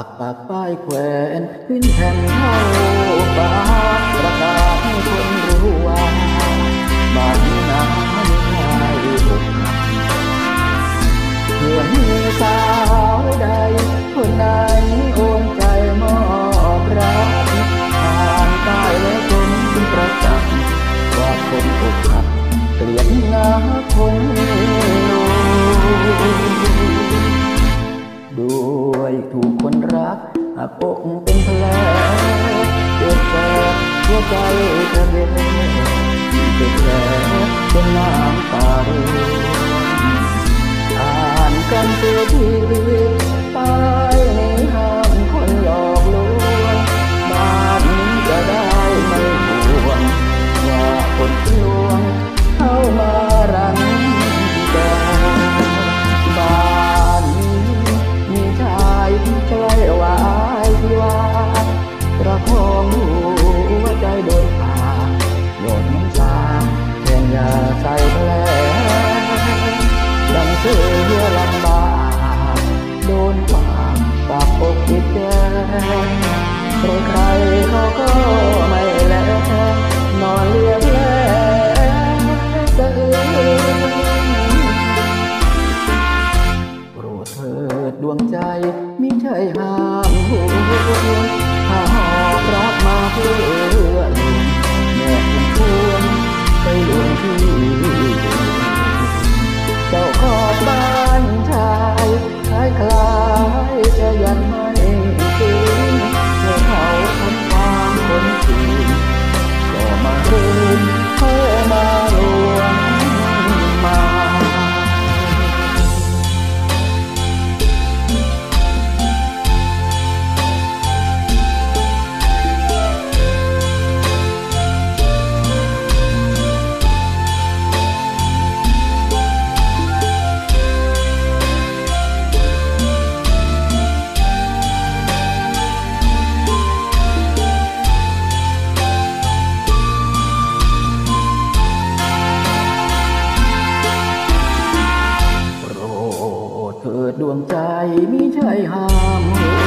ากปักป้ายแขวนขึ้นแผ่นเท่าฟ้าประกาศให้คนรู้ว่าบ้านนี้นาไม่ได้อกหักเพื่อมีสาวใดคนไหนโอนใจมอบรักอ่านใต้และคงเป็นประจักษ์ว่าคนอกหักเกลียดหน้าคนลวง ด้วยถูกคนรักหักอกเป็นแผลเจ็บแสบหัวใจกระเด็นเจ็บแผลจนน้ำตาร่วงอ่านกันเสียที ใครใครเขาก็ไม่แลนอนเลียงแลสะอื้นโปรดเถิดดวงใจมิใช่ห้ามห่วง ดดวงใจมิใช่ห้าม